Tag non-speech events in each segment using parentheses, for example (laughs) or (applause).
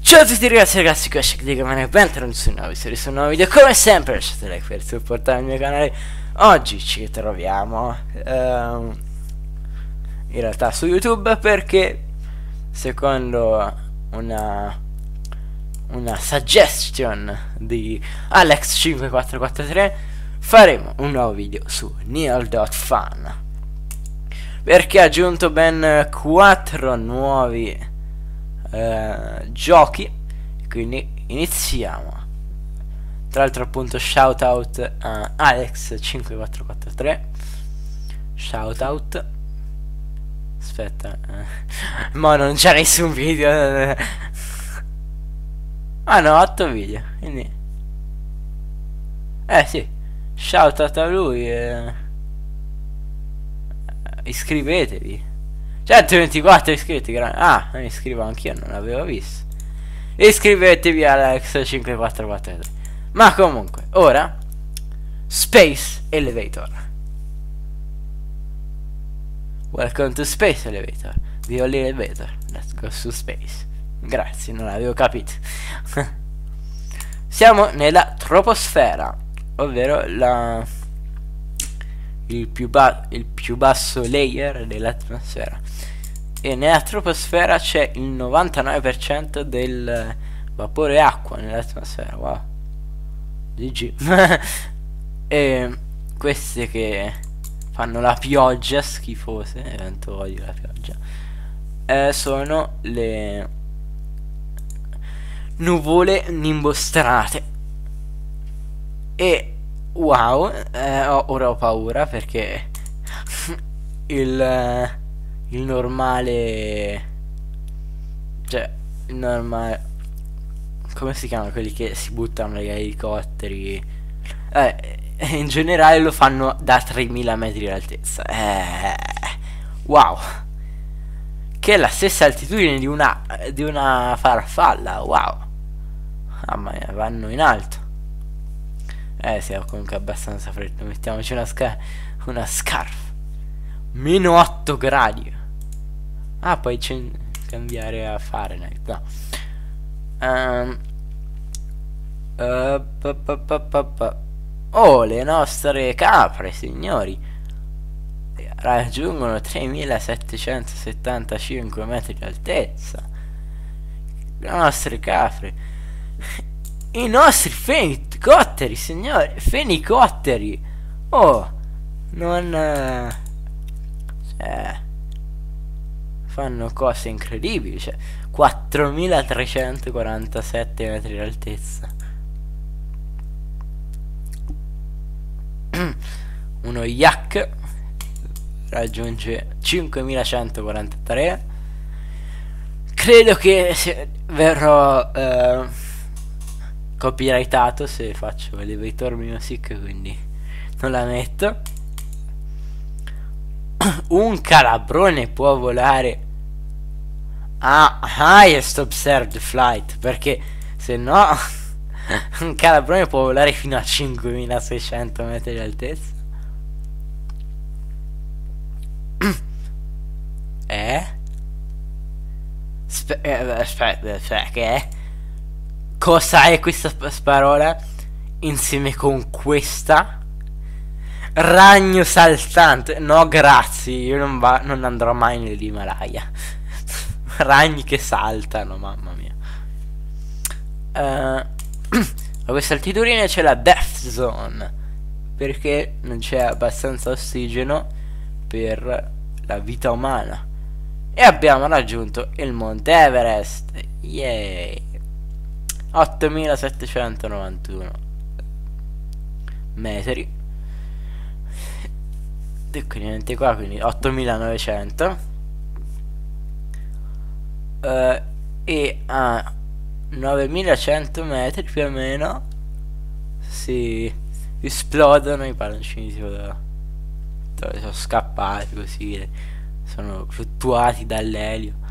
Ciao a tutti ragazzi e ragazzi, qui è Shaq di Gamane, bentornati su un nuovo video, su un nuovo video, come sempre lasciate like per supportare il mio canale. Oggi ci troviamo um, in realtà su YouTube perché secondo una, una suggestion di Alex5443 faremo un nuovo video su Neil.fun perché ha aggiunto ben 4 nuovi eh, giochi quindi iniziamo. Tra l'altro appunto shout out a Alex5443 shout out. Aspetta eh. (laughs) ma non c'è nessun video. (laughs) Ah no 8 video quindi. Eh sì. Shout out a lui eh. iscrivetevi 124 iscritti, grande. Ah, mi iscrivo anch'io, non l'avevo visto. Iscrivetevi all'X5443. Ma comunque, ora Space Elevator. Welcome to Space Elevator. Vio l'elevator. Let's go su Space. Grazie, non l'avevo capito. (laughs) Siamo nella troposfera, ovvero la il più, il più basso layer dell'atmosfera e nella troposfera c'è il 99% del vapore acqua nell'atmosfera wow. GG (laughs) e queste che fanno la pioggia schifose evento odio la pioggia eh, sono le nuvole nimbostrate. E wow eh, ora ho paura perché (laughs) il il normale cioè il normale come si chiama quelli che si buttano dagli elicotteri? Eh, (laughs) in generale lo fanno da 3000 metri di eh, wow. Che è la stessa altitudine di una di una farfalla wow. Mamma mia vanno in alto. Eh ho comunque abbastanza freddo mettiamoci una, sca una scarf. Meno 8 gradi Ah, puoi cambiare a Fahrenheit. No. Um, uh, pa, pa, pa, oh, le nostre capre, signori, raggiungono 3775 metri di altezza. Le nostre capre. I nostri fenicotteri, signori, fenicotteri. Oh, non... Uh, cioè fanno cose incredibili, cioè 4347 metri di altezza. (clears throat) Uno yak raggiunge 5143. Credo che verrò eh, copyrightato se faccio elevator music, quindi non la metto. (clears throat) Un calabrone può volare Ah, highest observed flight, perché se no (laughs) un calabrone può volare fino a 5600 metri di altezza. (clears throat) eh? Eh, aspetta, aspetta, che è? Cosa è questa parola insieme con questa? Ragno saltante. No, grazie, io non, non andrò mai nell'Himalaya ragni che saltano, mamma mia. Uh, a (clears throat) questa altitudine c'è la Death Zone, perché non c'è abbastanza ossigeno per la vita umana. E abbiamo raggiunto il Monte Everest. Yay! 8791 metri. E quindi qua, quindi 8900 uh, e a 9100 metri più o meno si esplodono i palloncini tipo da, sono scappati così sono fluttuati dall'elio.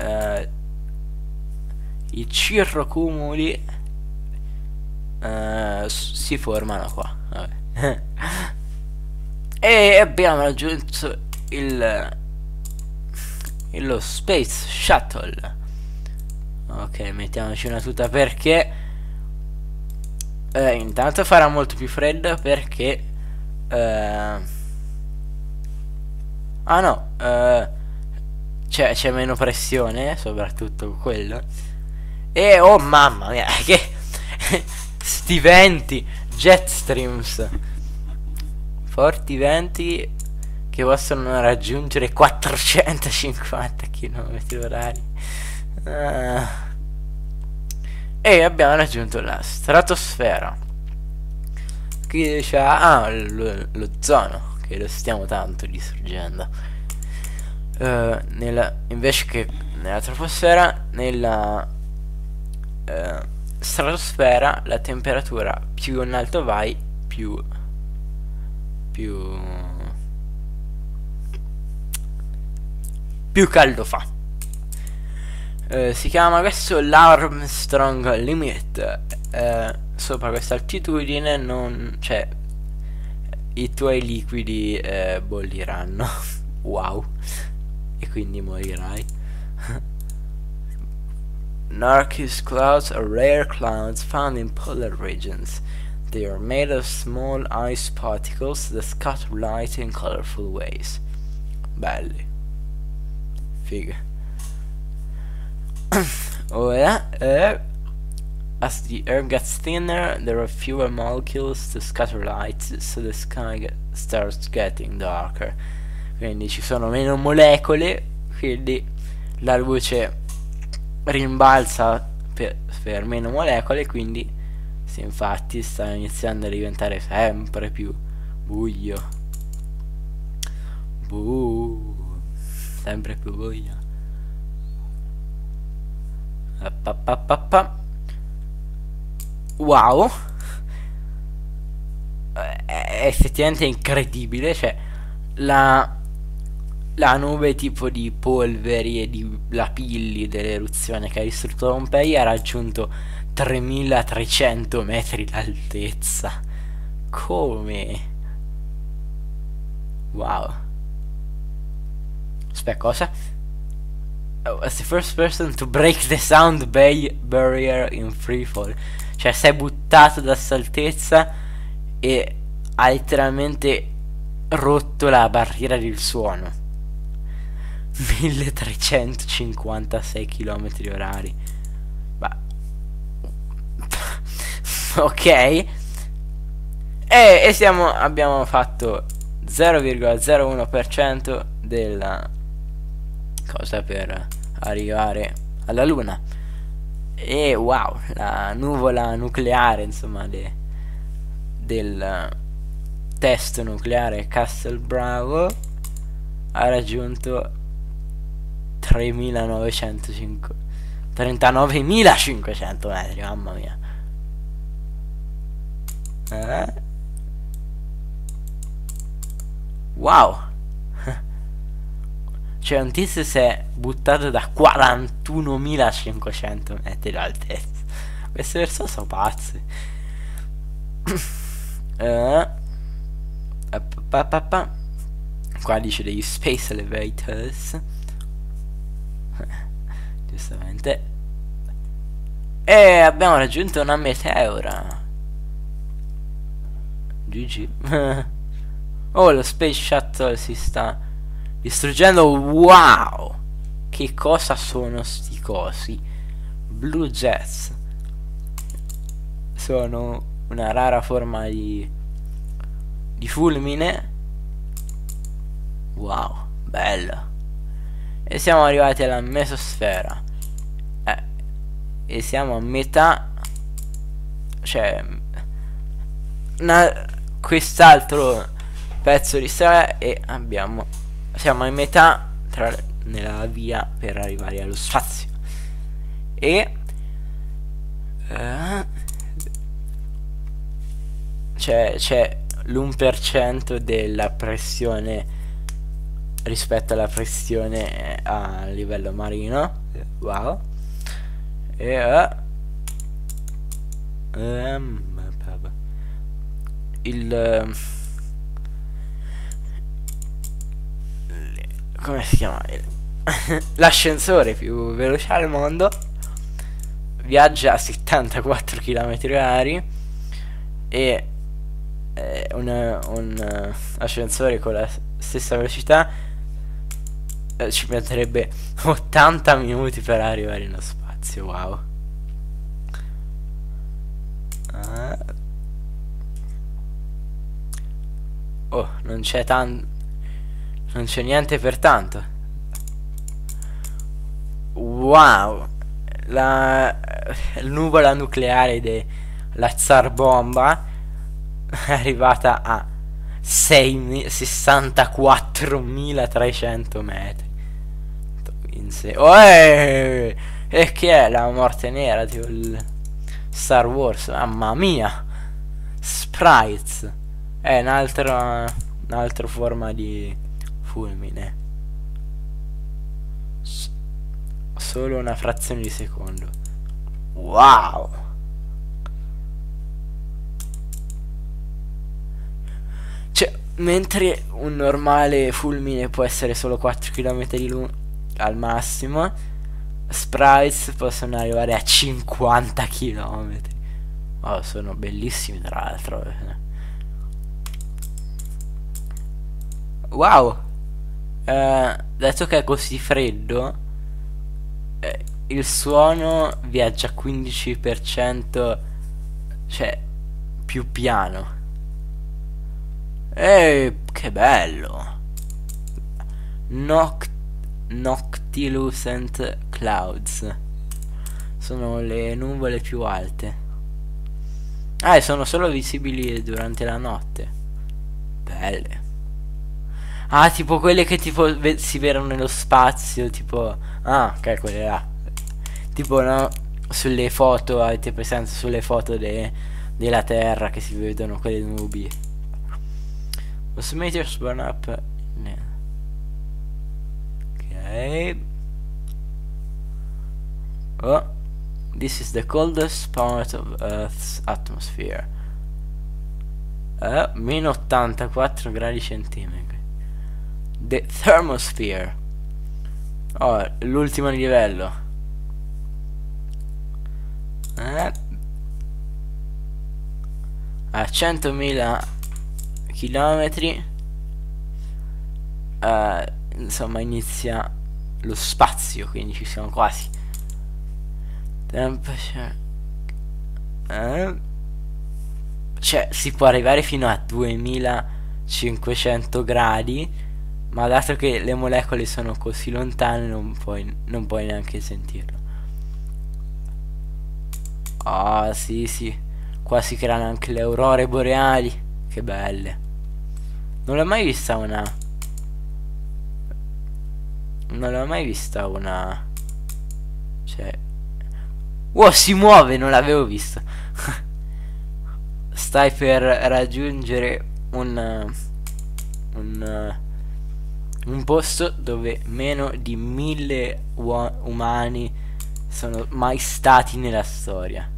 Uh, i cirrocumuli uh, si formano qua (laughs) e abbiamo raggiunto il lo Space Shuttle Ok, mettiamoci una tuta perché eh, intanto farà molto più freddo perché eh, Ah no, eh, c'è meno pressione, soprattutto quello. E oh mamma mia, (laughs) che (laughs) sti venti, jet streams. Forti venti che possono raggiungere 450 km orari. Ah. E abbiamo raggiunto la stratosfera. Qui dice, ah, lo, lo zono, che lo stiamo tanto distruggendo. Uh, nella, invece che nella troposfera, nella uh, stratosfera la temperatura più in alto vai, più più più caldo fa. Eh, si chiama questo l'Armstrong Limit. Eh, sopra questa altitudine non cioè i tuoi liquidi eh, bolliranno. (laughs) wow. E quindi morirai. (laughs) Narcus clouds are rare clouds found in polar regions. They are made of small ice particles that scatter light in colorful ways. Belli. Figa. (clears throat) Ora, uh, as the air gets thinner, there are fewer molecules to scatter light, so the sky get, starts getting darker. Quindi ci sono meno molecole, quindi la luce rimbalza per, per meno molecole, quindi sì, infatti sta iniziando a diventare sempre più buio. Buh, sempre più buio. Wow. È effettivamente incredibile, cioè la la nube tipo di polveri e di lapilli dell'eruzione che ha distrutto Pompei ha raggiunto 3300 metri d'altezza. Come? Wow. Aspetta, cosa? Oh, was the first person to break the sound bay barrier in free fall. Cioè, sei buttato da altezza e ha letteralmente rotto la barriera del suono. (laughs) 1356 km orari. (laughs) ok e, e siamo, abbiamo fatto 0,01% della cosa per arrivare alla luna. E wow la nuvola nucleare insomma de, del test nucleare Castle Bravo ha raggiunto 3905 39.500 metri mamma mia. Eh? Wow Cioè un tizio si è buttato da 41.500 metri d'altezza. Queste persone sono pazze. (coughs) Eh? Qua dice degli Space Elevators. (laughs) Giustamente. E abbiamo raggiunto una meteora. GG. (laughs) oh, lo Space Shuttle si sta distruggendo. Wow! Che cosa sono sti cosi? Blue Jets. Sono una rara forma di, di fulmine. Wow, bello. E siamo arrivati alla mesosfera. Eh, e siamo a metà. Cioè, quest'altro pezzo di strada e abbiamo siamo a metà tra, nella via per arrivare allo spazio. E uh, c'è l'1% della pressione rispetto alla pressione a livello marino. Wow. E uh, um, il come si chiama (laughs) l'ascensore più veloce al mondo viaggia a 74 km orari e eh, un, un ascensore con la stessa velocità eh, ci metterebbe 80 minuti per arrivare nello spazio, wow. Uh. Oh, non c'è tanto... Non c'è niente per tanto. Wow. La, la nuvola nucleare della Tsar Bomba è arrivata a 64.300 metri. Eh, e che è la morte nera? Tipo il Star Wars, mamma mia! Sprites è un'altra un'altra forma di fulmine. S solo una frazione di secondo. Wow! Cioè, mentre un normale fulmine può essere solo 4 km al massimo, sprites possono arrivare a 50 km. Oh, sono bellissimi tra l'altro. Wow! Eh, dato che è così freddo, eh, il suono viaggia 15%, cioè, più piano. Ehi, che bello! Noct Noctilucent Clouds. Sono le nuvole più alte. Ah, e sono solo visibili durante la notte. Belle. Ah, tipo quelle che tipo si vedono nello spazio, tipo... Ah, ok, quelle là. Tipo, no? Sulle foto, avete presente sulle foto de della Terra che si vedono quelle nubi. Those meteors burn up... Ok. Oh. This is the coldest part of Earth's atmosphere. Uh, meno 84 gradi centimetri. The Thermosphere. Oh, l'ultimo livello. Eh. A 100.000 chilometri. Eh, insomma, inizia lo spazio, quindi ci siamo quasi. Temperature. Eh. Cioè, si può arrivare fino a 2500 gradi ma dato che le molecole sono così lontane non puoi, non puoi neanche sentirlo. Ah, sì, sì. Qua si creano anche le aurore boreali. Che belle. Non l'ho mai vista una... Non l'ho mai vista una... Cioè... Wow, si muove, non l'avevo visto. (laughs) Stai per raggiungere un... Un un posto dove meno di mille umani sono mai stati nella storia.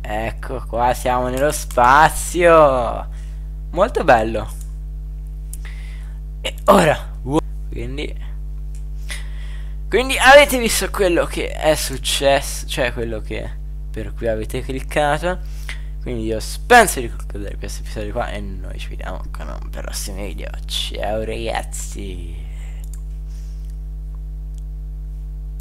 Ecco qua siamo nello spazio. Molto bello. E ora, quindi quindi avete visto quello che è successo, cioè quello che per cui avete cliccato. Quindi io spero di concludere questo episodio qua e noi ci vediamo con un prossimo video. Ciao ragazzi!